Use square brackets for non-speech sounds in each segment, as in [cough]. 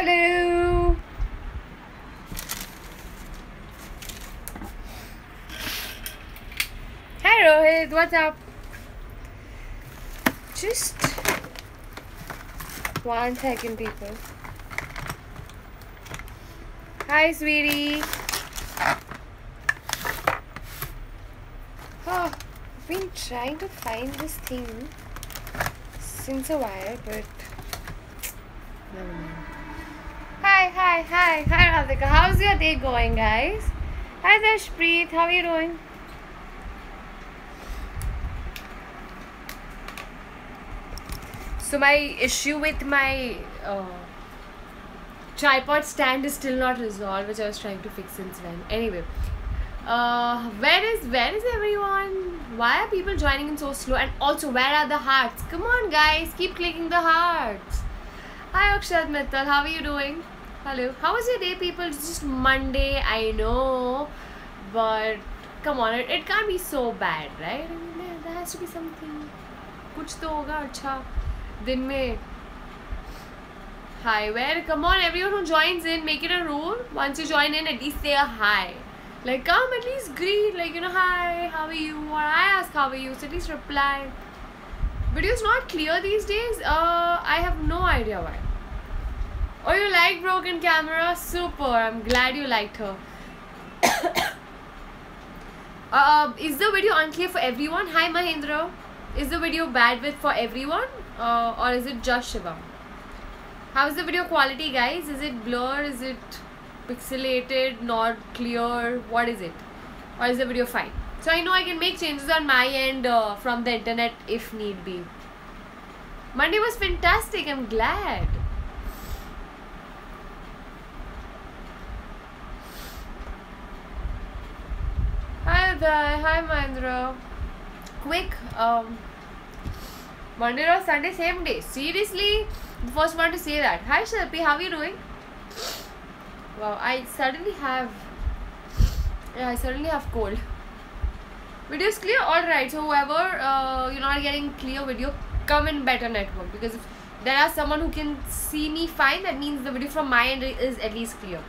Hello. Hi Rohit, what's up? Just one second, people. Hi, sweetie. Oh, I've been trying to find this thing since a while, but never mind. Hi, hi, hi, hi, Radhika. How's your day going, guys? Hi, Dashpreet. How are you doing? So my issue with my uh, tripod stand is still not resolved, which I was trying to fix since when. Anyway, uh, where is where is everyone? Why are people joining in so slow? And also, where are the hearts? Come on, guys, keep clicking the hearts. Hi, Akshat Mittal. How are you doing? Hello. How was your day, people? It's just Monday. I know, but come on, it, it can't be so bad, right? I mean, there, there has to be something. कुछ तो होगा अच्छा दिन में hi where come on everyone who joins in make it a rule once you join in at least say a hi like come at least greet like you know hi how are you or i ask how are you so at least reply video's not clear these days uh i have no idea why oh you like broken camera super i'm glad you liked her [coughs] uh is the video unclear for everyone hi mahendra is the video bandwidth for everyone uh, or is it just shivam How's the video quality, guys? Is it blur? Is it pixelated? Not clear? What is it? Or is the video fine? So I know I can make changes on my end uh, from the internet if need be. Monday was fantastic. I'm glad. Hi. Hi Mahendra. Quick. Um. Monday or Sunday, same day. Seriously, the first one to say that. Hi Shilpi, how are you doing? Wow, I suddenly have. Yeah, I suddenly have cold. Video is clear? Alright, so whoever uh, you're not getting clear video, come in better network because if there are someone who can see me fine, that means the video from my end is at least clear.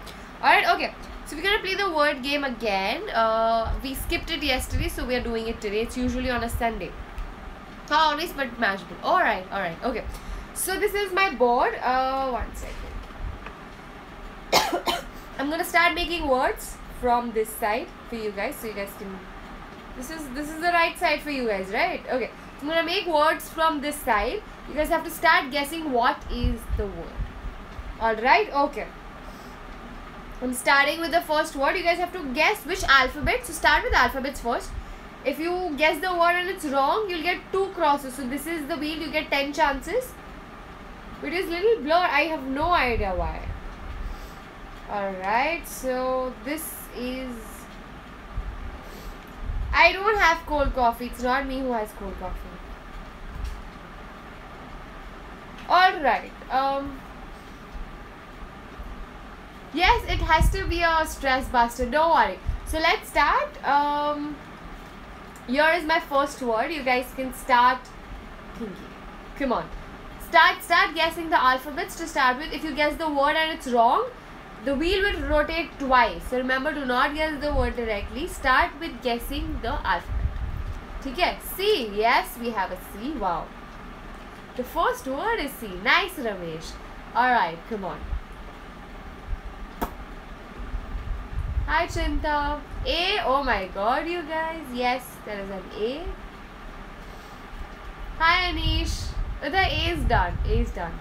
Alright, okay. So we're gonna play the word game again. Uh, we skipped it yesterday, so we are doing it today. It's usually on a Sunday. How always but manageable. Alright, alright, okay. So this is my board. Uh one second. [coughs] I'm gonna start making words from this side for you guys so you guys can this is this is the right side for you guys, right? Okay. I'm gonna make words from this side. You guys have to start guessing what is the word. Alright, okay. I'm starting with the first word. You guys have to guess which alphabet. So start with alphabets first. If you guess the word and it's wrong you'll get two crosses. So this is the wheel. You get 10 chances. It is little blur. I have no idea why. Alright so this is i don't have cold coffee. It's not me who has cold coffee. Alright um yes it has to be a stress buster. Don't worry. So let's start. Um here is my first word. You guys can start thinking. Come on. Start start guessing the alphabets to start with. If you guess the word and it's wrong the wheel will rotate twice. So remember do not guess the word directly. Start with guessing the alphabet. Okay. C. Yes we have a C. Wow. The first word is C. Nice Ramesh. Alright come on Hi Chinta. A. Oh my god, you guys. Yes, there is an A. Hi Anish. The A is done. A is done.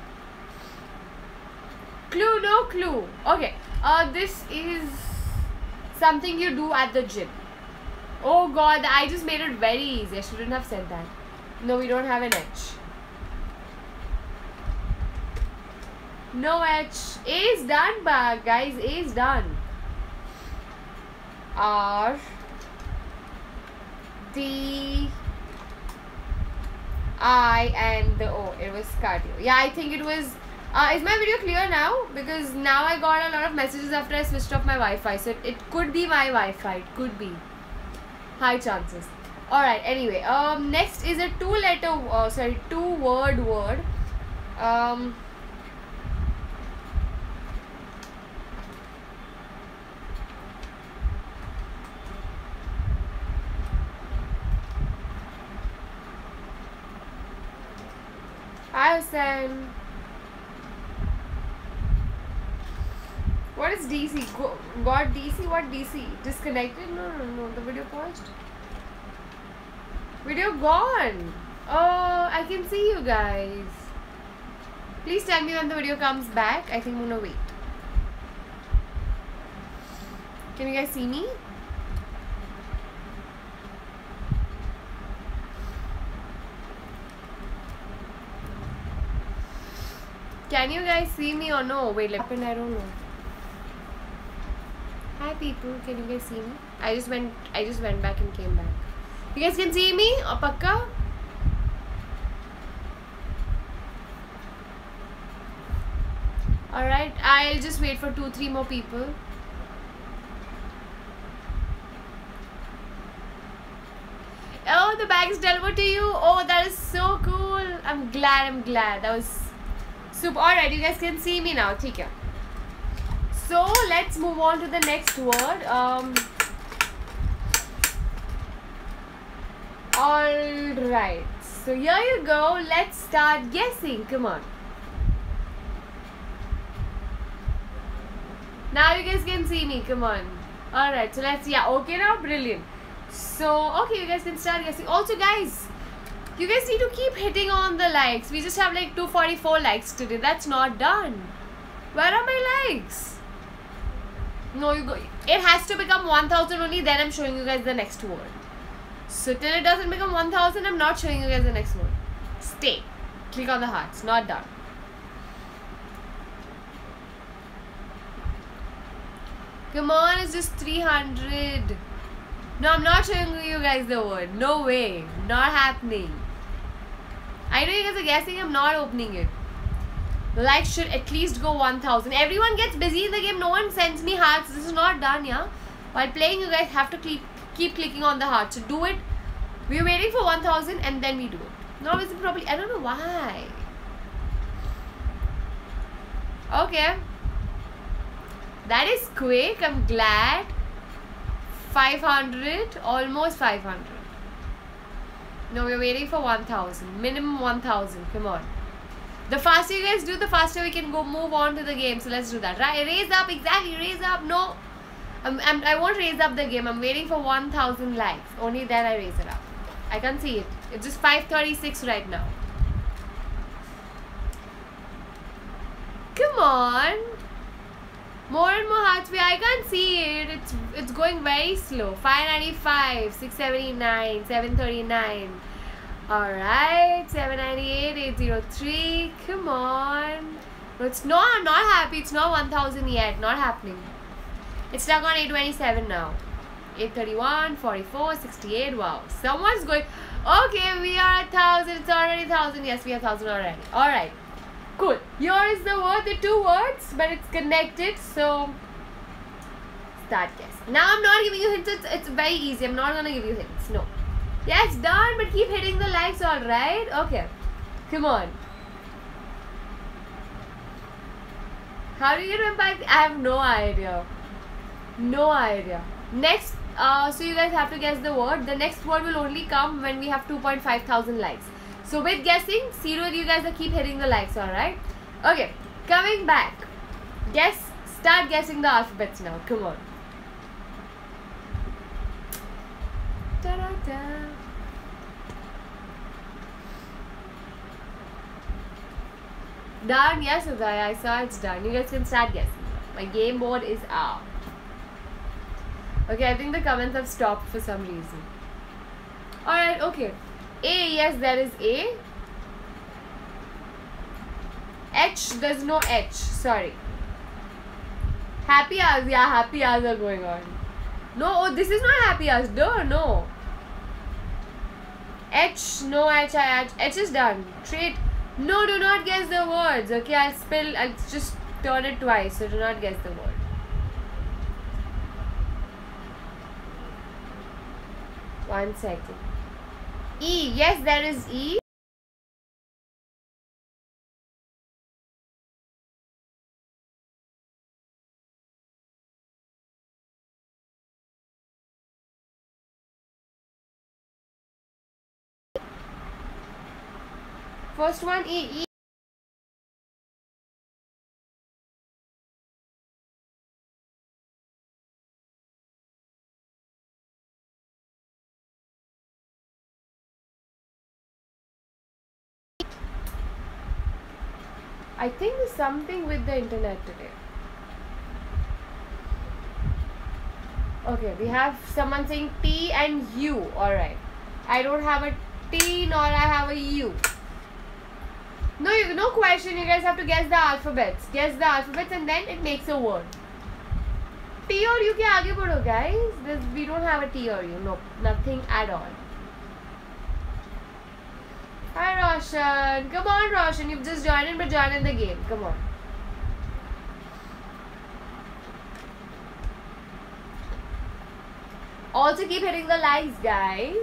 Clue, no clue. Okay. Uh, this is something you do at the gym. Oh god, I just made it very easy. I shouldn't have said that. No, we don't have an H. No H. A is done, guys, A is done. R D I and the O. It was cardio. Yeah, I think it was. Uh, is my video clear now? Because now I got a lot of messages after I switched off my Wi-Fi. So it, it could be my Wi-Fi. It could be. High chances. Alright, anyway. Um, next is a two-letter, uh, sorry, two-word word. Um, Hi, Hussein. What is DC? Got DC? What DC? Disconnected? No, no, no. The video paused. Video gone. Oh, I can see you guys. Please tell me when the video comes back. I think I'm gonna wait. Can you guys see me? Can you guys see me or no? Wait, let I don't know. Hi people, can you guys see me? I just went I just went back and came back. You guys can see me? Or pakka? Alright, I'll just wait for two, three more people. Oh, the bag is delivered to you. Oh, that is so cool. I'm glad, I'm glad. That was super. Alright, you guys can see me now. Take care. So, let's move on to the next word. Um, Alright. So, here you go. Let's start guessing. Come on. Now you guys can see me. Come on. Alright. So, let's. Yeah. Okay now. Brilliant. So, okay. You guys can start guessing. Also, guys. You guys need to keep hitting on the likes. We just have like 244 likes today. That's not done. Where are my likes? No, you go. It has to become 1000 only. Then I'm showing you guys the next word. So till it doesn't become 1000, I'm not showing you guys the next word. Stay. Click on the hearts. Not done. Come on, it's just 300. No, I'm not showing you guys the word. No way. Not happening. I know you guys are guessing. I'm not opening it. The likes should at least go 1000. Everyone gets busy in the game. No one sends me hearts. This is not done, yeah? While playing, you guys have to keep, keep clicking on the heart. So do it. We're waiting for 1000 and then we do it. No, it's probably... I don't know why. Okay. That is quick. I'm glad. 500. Almost 500. No, we're waiting for 1000. Minimum 1000. Come on. The faster you guys do, the faster we can go move on to the game. So let's do that. Right? Raise up. Exactly. Raise up. No. I'm, I'm, I won't raise up the game. I'm waiting for 1000 likes. Only then I raise it up. I can't see it. It's just 536 right now. Come on. More and more hearts. I can't see it. It's it's going very slow. 595, 679, 739. Alright, 798, 803. Come on. It's no, I'm not happy. It's not 1000 yet. Not happening. It's stuck on 827 now. 831, 44, 68. Wow. Someone's going. Okay, we are at 1000. It's already 1000. Yes, we are 1000 already. Alright. Cool. Here is the word, the two words, but it's connected. So, start guess. Now I'm not giving you hints. It's, it's very easy. I'm not to give you hints. No. It's done, but keep hitting the likes, alright? Okay. Come on. How do you impact? I have no idea. No idea. Next, uh, so you guys have to guess the word. The next word will only come when we have 2.5 thousand likes. So with guessing, zero you guys are keep hitting the likes, alright? Okay, coming back. Guess, start guessing the alphabets now. Come on. Da -da -da. Done? Yes, Udaya. I saw it's done. You guys can start guessing. My game board is out. Okay, I think the comments have stopped for some reason. Alright, okay. A, yes, there is A. H, there's no H. Sorry. Happy hours, yeah, happy hours are going on. No, oh, this is not happy hours. No, no. H, no H, I, H. H is done. Trait. No, do not guess the words. Okay, I'll spell. I'll just turn it twice. So do not guess the word. One second. E. Yes, there is E. First one, E. e I think there's something with the internet today. Okay, we have someone saying T and U. Alright. I don't have a T nor I have a U. No, you, no question. You guys have to guess the alphabets. Guess the alphabets and then it makes a word. T or U guys. This, we don't have a T or U. No, nothing at all. Hi Roshan. Come on Roshan. You've just joined in but join in the game. Come on. Also keep hitting the likes guys.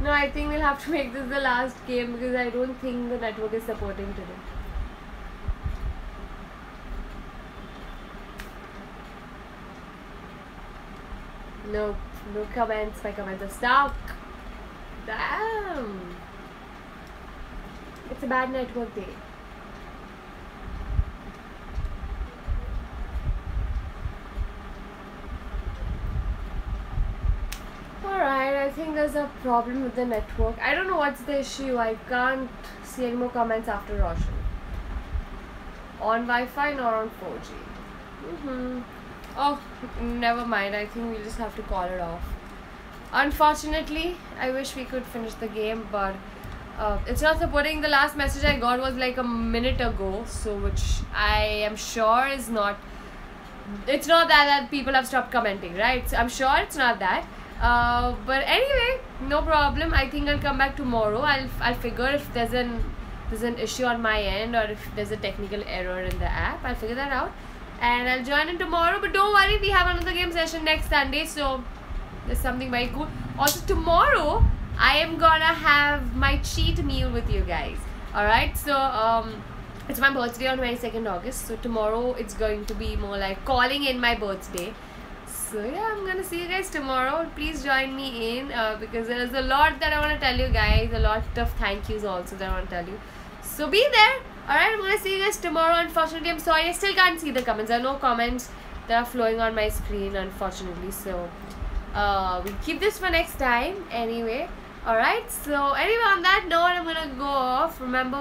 No, I think we'll have to make this the last game because I don't think the network is supporting today. No, no comments. My comments are stuck. Damn. It's a bad network day. Alright, I think there's a problem with the network. I don't know what's the issue. I can't see any more comments after Roshan. On Wi-Fi nor on 4G. Mm-hmm. Oh, never mind. I think we'll just have to call it off. Unfortunately, I wish we could finish the game, but uh, it's not supporting. The last message I got was like a minute ago, so which I am sure is not. It's not that that people have stopped commenting, right? So I'm sure it's not that. Uh, but anyway, no problem. I think I'll come back tomorrow. I'll I'll figure if there's an there's an issue on my end or if there's a technical error in the app. I'll figure that out, and I'll join in tomorrow. But don't worry, we have another game session next Sunday, so there's something very cool. Also tomorrow I am gonna have my cheat meal with you guys. Alright, so um it's my birthday on 22nd August. So tomorrow it's going to be more like calling in my birthday. So yeah, I'm gonna see you guys tomorrow. Please join me in uh, because there's a lot that I want to tell you guys. A lot of thank yous also that I want to tell you. So be there. Alright, I'm gonna see you guys tomorrow. Unfortunately, I'm sorry I still can't see the comments. There are no comments that are flowing on my screen, unfortunately. So uh, we keep this for next time. Anyway alright. So anyway on that note i'm gonna go off. Remember